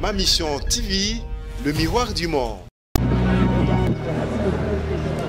Ma Mission TV, le miroir du monde.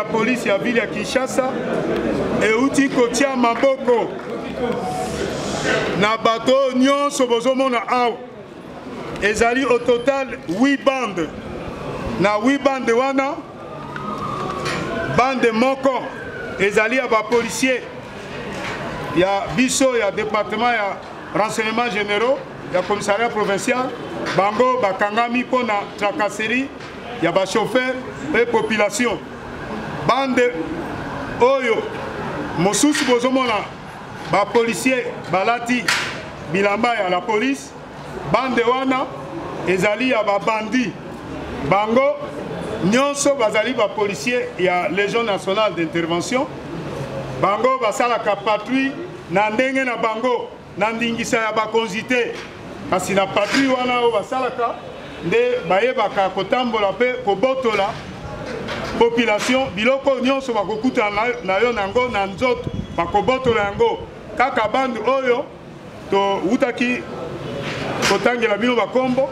ya polisi ya ville ya kinshasa euti kotia maboko na bato oyo nyonso bozomona awa ezali au total 8 bande na 8 bande wana bande moko ezali ya bapolisier ya biso ya département ya renseignement généraux ya commissariat provincial bango bakangami mpo na tracasserie ya bachauffeur mpe population bande oyo mosusu bozomona bapolisier balati bilamba ya la police bande wana ezali ya babandi bango nyonso bazali bapolisier ya légion nationale d'intervention bango basalaka patrouille na ndenge na bango na ndingisa ya bakonzi te kasi na patri wana oyo basalaka nde bayebaka kotambola mpe kobotola population biloko oyo nyonso bakokutana na yo na yango na nzoto bakobotola yango kaka bande oyo towutaki kotangela bino bakombo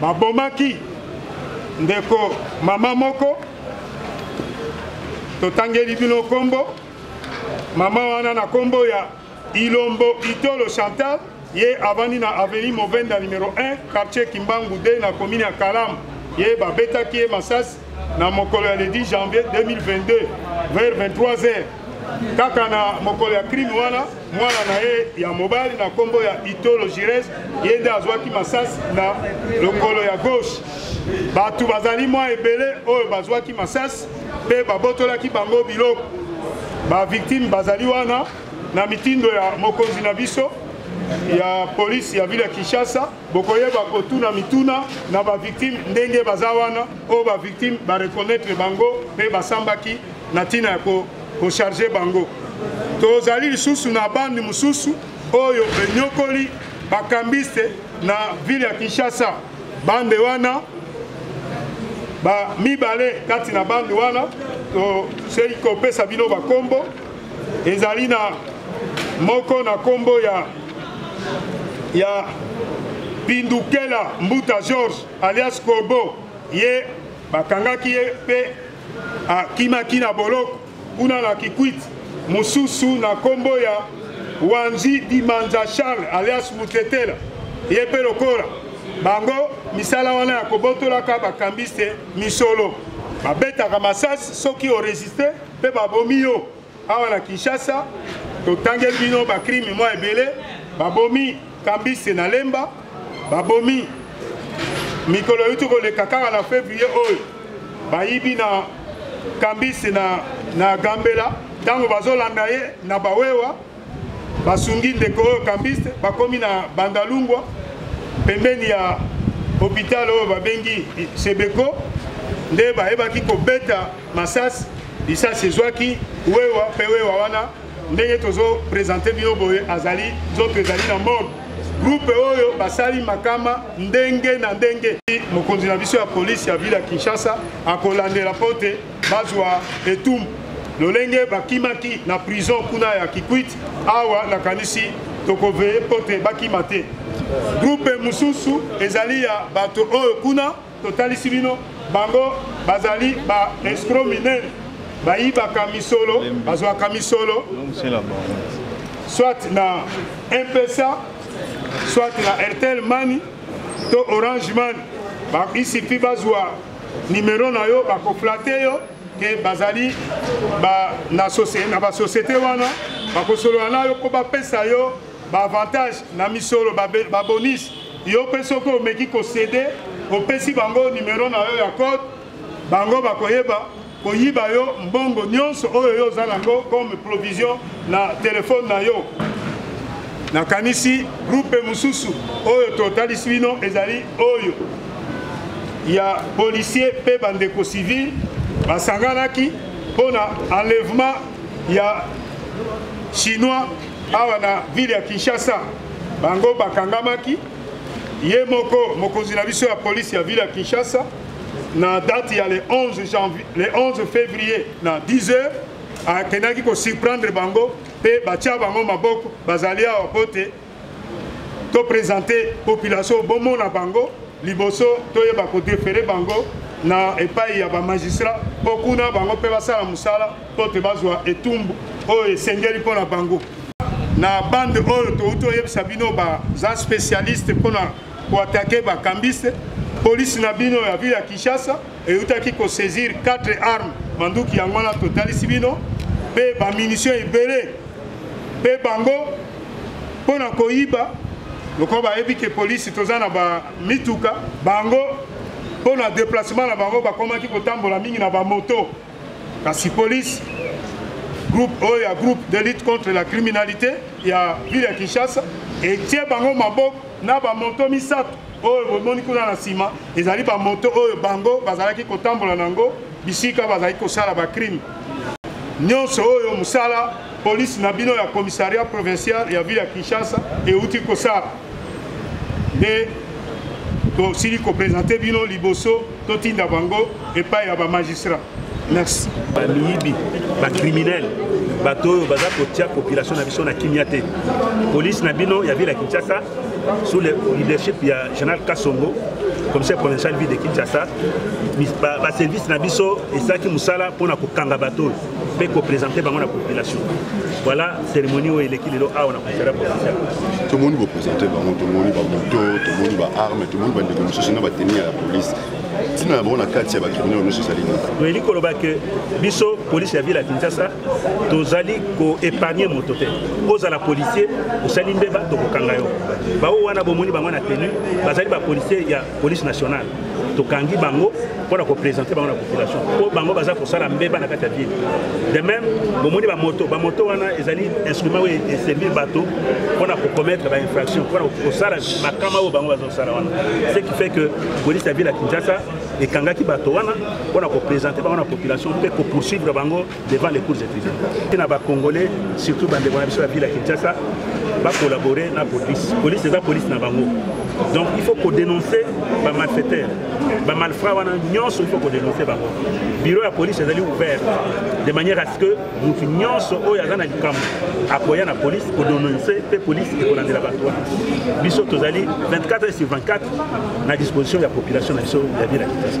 babomaki ndeko mama moko totangeli bino kombo mama wana na kombo ya Ilombo Itolo Chantal ye avandi na avenue Movenda numero 1 quartier Kimbangu 2 na commune ya Kalamu ye babetaki ye masasi na mokolo ya le 10 janvier 2022 vers 23 heures kaka na mokolo ya crime wana mwana na ye ya mobali na nkombo ya itolo gires ye nde azwaki masasi na lokolo ya gauche bato bazali mwa ebele oyo bazwaki masasi mpe babotolaki bango biloko bavictime bazali wana na mitindo ya mokonzi na biso ya polisi ya vile ya kinshasa bokoyeba kotuna mituna na bavictime ndenge baza wana oyo bavictime bareconnaitre bango mpe basambaki na ntina ya kocharge bango tozali lisusu na bande mosusu oyo enyokoli bakambiste na vile ya kinshasa Bande wana ba mibale kati na bande wana tosei kopesa bino bakombo ezali na moko na kombo ya ya pindukela mbuta george alias kobo ye bakangaki ye mpe akimaki na boloko Kuna na Kikwit, mosusu na nkombo ya Wanji Dimanza Charles alias Mutetela, ye mpe lokola bango misala wana ya kobotolaka bakambiste misolo babetaka masasi soki oresiste mpe babomi yo awa na kinshasa totangeli bino bakrime mwa ebele babomi kambiste na lemba babomi mikolo yuti koleka kaka na fevrier oyo bayibi na kambisi na, na gambela ntango bazolanda ye na bawewa basungi ndeko oyo kambiste bakomi na bandalungwa pembeni ya hôpital oyo babengi sebeko nde bayebaki kobeta masasi lisasi ezwaki wewa mpe wewa wana ndenge tozo presente bino boye azali nzoto ezali na mode groupe oyo basali makama ndenge na ndenge mokonzi na biso ya polisi ya ville ya kinshasa akolandela mpo te bazwa etumbu lolenge bakimaki na prison kuna ya kikwit awa nakanisi tokoveye mpo te bakima te groupe mosusu ezali ya bato oyo kuna Totalisi bino bango bazali ba escro minene bayibaka misolo bazwaka misolo soit na mpesa soit na airtel mani to orange mani isipi bazwa nimero na yo bakoflate yo ke bazali ba, na, na basosiete wana bakosolola na yo mpo bapesa yo ba avantage na misolo ba, ba bonus yo mpe soki omeki kosede opesi bango numero na yo ya code bango bakoyeba koyiba yo mbongo nyonso oyo yo oza nango comme provision na telefone na yo nakanisi grupe mosusu oyo totalisi bino ezali oyo ya policier mpe bandeko civile basanganaki mpo na enlèvement ya chinois Awa na ville ya Kinshasa bango bakangamaki ye moko mokonzi na biso ya police ya ville ya Kinshasa na date ya le 11 janvier le 11 février na 10 heures akendaki ko surprendre bango pe batia bango maboko bazali awa pote to présenter population bomona bango liboso toyeba ko defere bango na epai ya ba magistrat po kuna bango pe basala musala mpo te bazwa etumbu oyo esengeli mpo na bango na bande oyo touti oyebisa bino baza spécialiste mpo na koatake bakambiste polisi na bino ya ville ya kinshasa eutaki kosaisir 4 armes manduki yango wana totalisi bino mpe bamunition ebele mpe bango mpo na koyiba lokola bayebi ke polisi toza na bamituka bango mpo na deplacement na bango bakomaki kotambola mingi na bamoto kasi police groupe oyo ya groupe de lutte contre la criminalité ya ville ya kinshasa etie bango maboko na bamoto misato oyo bomoni kuna na nsima ezali bamoto oyo bango bazalaki kotambola na yango bisika bazali kosala bacrime nyonso oyo mosala polisi na bino ya commissariat provincial ya ville ya kinshasa euti kosala nde tosili kopresente bino liboso totinda bango epai ya bamagistrat merci bamiyibi bacriminele bato oyo baza kotia population na biso na kimia te polise na bino ya ville ya kinshasa sous le leadership ya général kasongo commissaire provincial ville de kinshasa baservice na biso esalaki mosala mpo na kokanga bato oyo mpe kopresente bango na population voilà cérémonie oyo eleki lelo awa na concert provincial tomoni kopresente bango tomoni bamoto tomoni baarme tomoni bandeko mosusu na bateni ya la polise ntina na bango na kati ya bakriminel nyonso ezali nini toyeli koloba ke biso polisi ya ville ya kinshasa tozali koepargne moto te ozala policier osali mbeba tokokanga yo baoyo wana bomoni bango na tenu bazali bapolisier ya police nationale tokangi bango mpo na kopresente bango na population mpo bango baza kosala mbeba na kati ya ville de même bomoni bamoto bamoto wana ezali instrument oyo eservir bato mpo na kokomettre bainfraction mpo na kosala makama oyo bango bazosala wana ce qui fait que police ya ville ya kinshasa ekangaki bato wana mpo na kopresente bango na population mpe kopoursuivre bango devant les cours et tribunaux na ba congolais surtout ba ndeko na biso ya ville ya Kinshasa ba collaborer na police police eza police na bango donc il faut ko dénoncer ba malfaiteurs ba malfrats wana nyonso il faut ko dénoncer bango bureau ya police ezali ouvert de manière à ce que mutu nyonso oyo aza na likambo akoya na police ko dénoncer pe police ekolandela bato wana biso tozali 24 sur 24 na disposition ya population na biso ya ville ya Kinshasa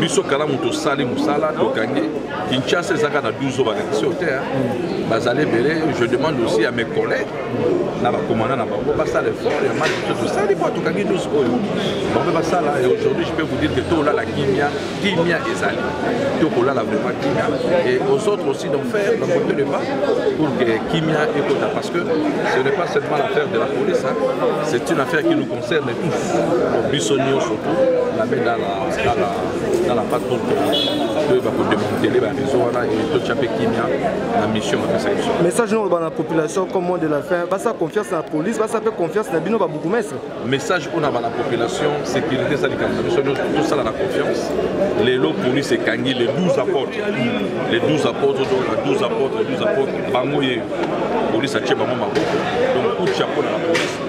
biso kalamu tosali mosala tokangi kinshasa ezaka na 12 oyo balakisi oyo te bazali ebele je demande aussi ya mes collègues na bakomanda na bango basala effort ya mali biso tosali mpo tokangi 12 oyo bango mpe basala et aujourd'hui je peux vous dire que tolala kimia kimia ezali tokolala vraiment kimia et aux autres aussi d'en faire dans côté de bas pour que kimia ekota parce que ce n'est pas seulement l'affaire de la police hein. c'est une affaire qui nous Sœurs de tous, biso nyonso tu na mbe na na na patron oyo bakodemantele bareseau wana e totya mpe kimia na mission bapesa biso message noko bana population comme mot de la fin basa confiance na police basa mpe confiance na bino babukumestre message oyo na bana population sécurité eza likambo na biso nyonso tosala na confiance lelo police ekangi les 12 apôtres les 12 apôtres donc na 12 apôtres 12 apôtres bango ye police atye bango maboko donc kutya mpo na la police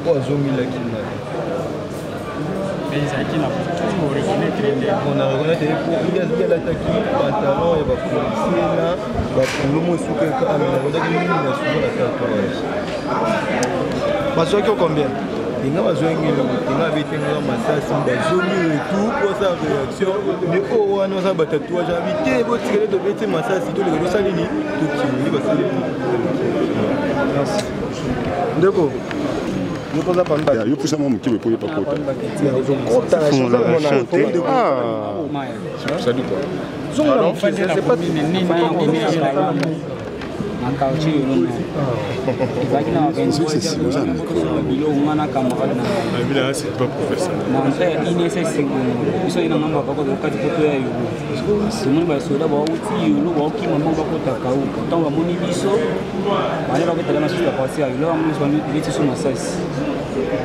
Mpo azongelaki ngai. Mais ezalaki na butu oreconnaître ye nde. On a reconnaître ye mpo il azalaki alataki pantalon ya bapolisier na bapulumu esuka eka amena ah, akodaki nini na suka na tatouage. Bazwaki yo combien? nga bazwangi eloko te nga abetengaka masasi bazongi retour mpo asala réaction nde oyo oh, wana oza batatouage abi te botikali tobeti masasi toleka tosali nini tokili basali ndeko yo pusa mwa moke boye po yepakota tomoni basoda bawuti yulu baokima bango bakotaka ntango bamoni biso bana bakotala masusu ya parti ya eloko mosusu babeti so masasi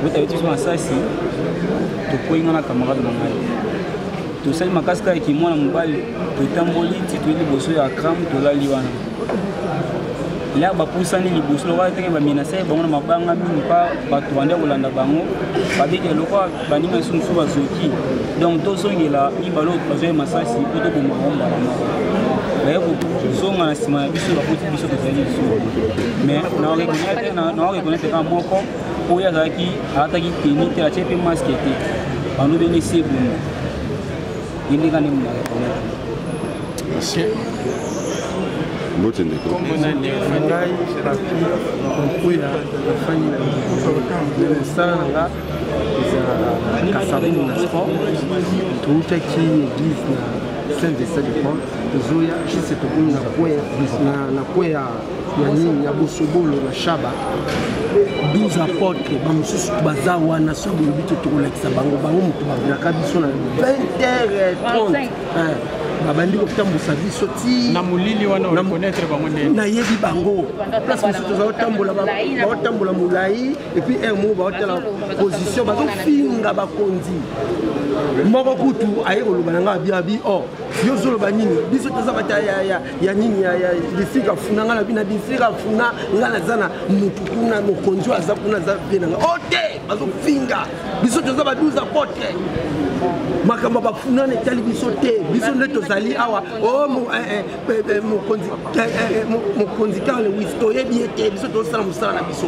bota beti so masasi tokwei nga na camarade na ngai tosali makasi kaka eki mwana mobali totamboli ti toye liboso ya cram tolali wana la bapusani liboso lokola ndenge bamenasaki bango na mabanga mingi mpa bato bande kolanda bango babiki eloko baninga biso mosusu bazoki donc tozongela mibale oyo bazwai masasi mpo toboma bango mbala moko baye kozonga na nsima ya biso bakoti biso tozali lisusu mais naorekonete kaka moko oyo azalaki alataki teni te atye mpe maske te balobi nde sebuma yendeka nde mona rekonete mbote ndeko ngai na kokuya nafani na mosala na nga eza kasarine na sport toutaki église na saint vincent de paul tozoya juste tokomi na kwe na kwe ya ya nini ya bosobolo na shaba 12 apotre bamosusu baza wana soki bolobi te tokolakisa bango bango moto babelaka biso na 20h30 babandi kotambusa biso ti na molili wana oreconnaître bango nde nayebi bango place mosusu toza kotambola baotambola molai epuis heure moko baotala position bazofinga bakonzi moko kutu aye koloba na ngai abiabi o oh, yo ozoloba nini biso toza bata ya nini ya district afuna ngai na bina district afuna ngai naza na motu kuna mokonzi oyo aza kuna aza vie na ngai o oh, te bazofinga biso toza ba 12 apotre makambo bafunana etali biso te biso nde tozali awa oh, eh, eh, eh, mokonzi karle wis toyebi ye te biso tozosala mosala na biso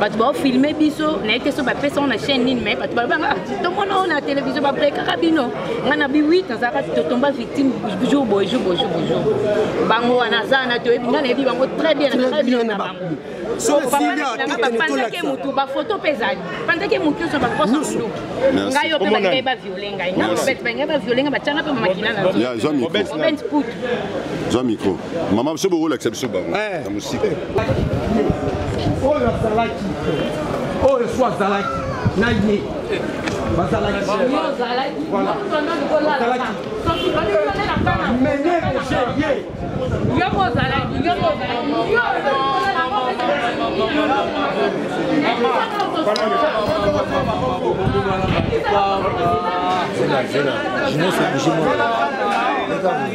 bato baofilme biso nayebi te so bapesa ngo na chaîne nini mai bato balobanga ah, tomona oyo na télévision babrekaka bino ngai na biwi nazalaka totomba victime jour boy jour boy jour boy jour bango wana aza na toyebi ngai nayebi bango très bien na très bien na bango sopanzaki motu bafoto mpe ezali panzaki motu nyonso bakosa monduki ngai yo mpe balingai baviole ngai ngai balingai baviole ngai batyanga mpe mamakila na zwa micro mama biso bokolakisa biso bango eh. na mosika oyo azalaki oyo so azalaki na ye bazalaki Zela, zela, je ne sais plus, je ne sais plus.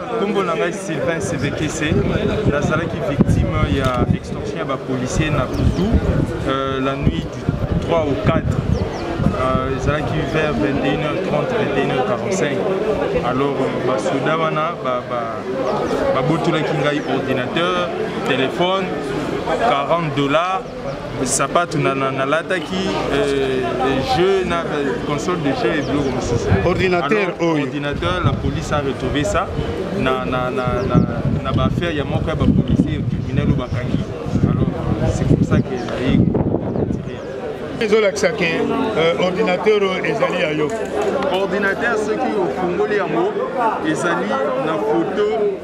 nkombo na ngai sylvain sevekese nazalaki victime ya extorsion ya bapolicier na kutu euh, la nuit du 3 au 4 euh, ezalaki euh, vers 21h30 21h45 alors euh, basoda wana babotolaki ba, ba ngai ordinateur téléphone 40 dollars sapato nalataki euh, jeu na euh, console de jeu ebiloko mosusu ordinateur oyo ordinateur la police a retrouvé ça na, na, na, na, na baaffaire ya moko ya bapolicier criminel oyo bakangi alors euh, c'est comme ça que naye ezolakisa ke ordinateur oyo ezali ya yo ordinateur soki ofungoli yango ezali na foto